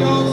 Dios.